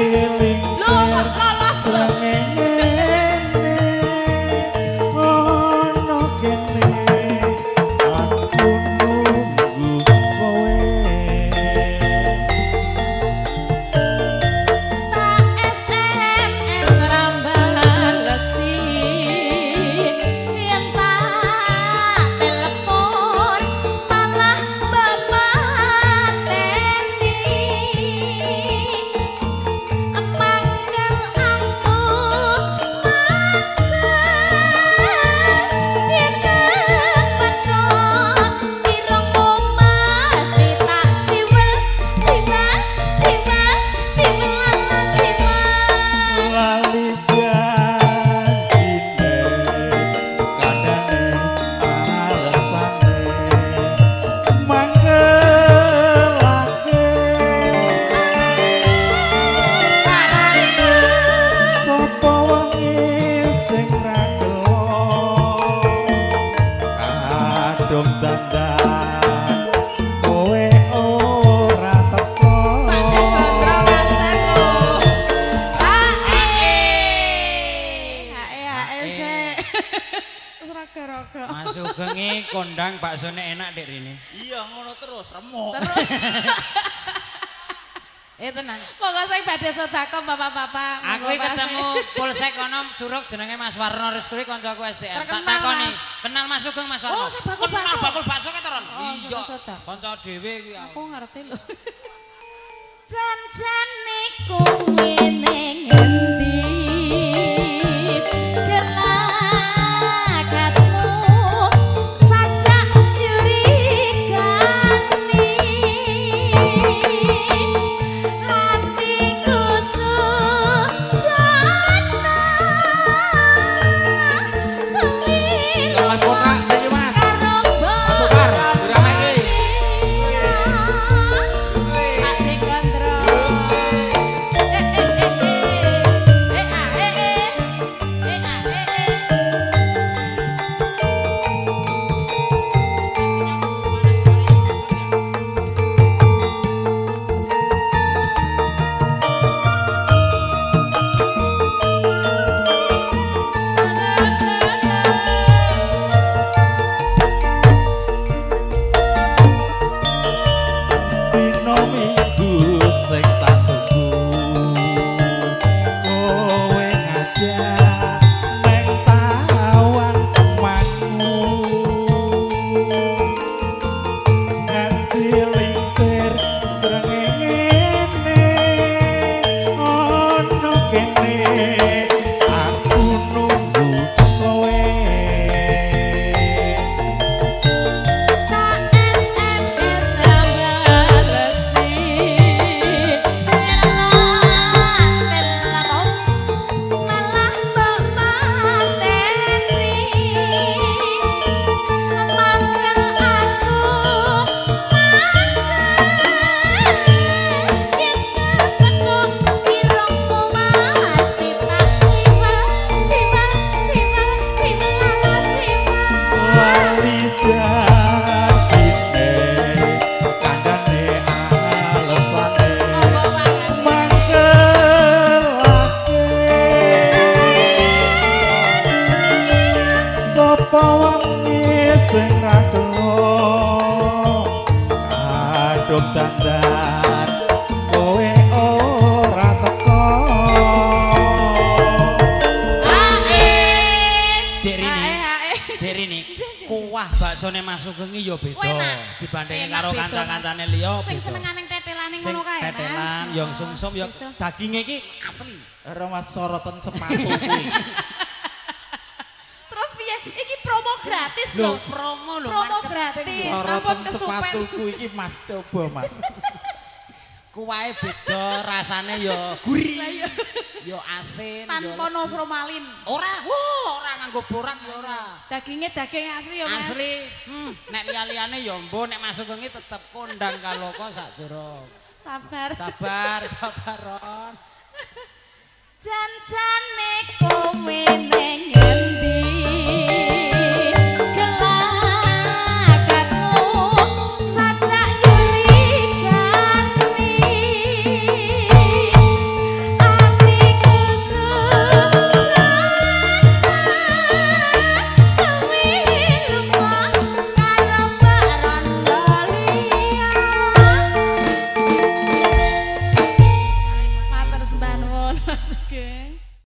siling lolos lolos kondang baksone enak dek rene. Iya ngono terus remuk. eh tenan. Pokoke saya badhe sedekah Bapak-bapak. Aku ketemu Polsek kono curug jenenge Mas Warno Resturi kancaku SDM. Tak takoni, kenal Mas Sugeng Mas Warno. Oh, saya bakul kenal bakso. bakul bakso ketoran. Oh, iya. Kanca dhewe kuwi Aku aku. ngerti lho. Jan-jane kowe dandan kowe ora teko Dek Rini. Hae, hae. Dek Rini. Kuah baksone Mas Sugeng iki ya beda dibanding karo kanca-kancane liya. Sing senengane tetelane ngono kae, Mas. tetelan, sungsum, yang Beda. dagingnya iki asli. ora mas sorotan sepatu kuwi Terus piye? Iki promo gratis Lho, promo lho. Promo gratis. Sampun kesupen. sepatuku iki mas coba mas Kuwahe beda, rasane ya gurih. Ya asin. Tanpa ya- no formalin. Ora, wuh, ora nganggo borak ya ora. Dagingnya daging asli ya, Mas. Asli. Hmm, nek liya-liyane ya mbok nek masuk kengi tetep kondang kaloko sak jero. Sabar. Sabar, sabar Ron. Jan-jane kowe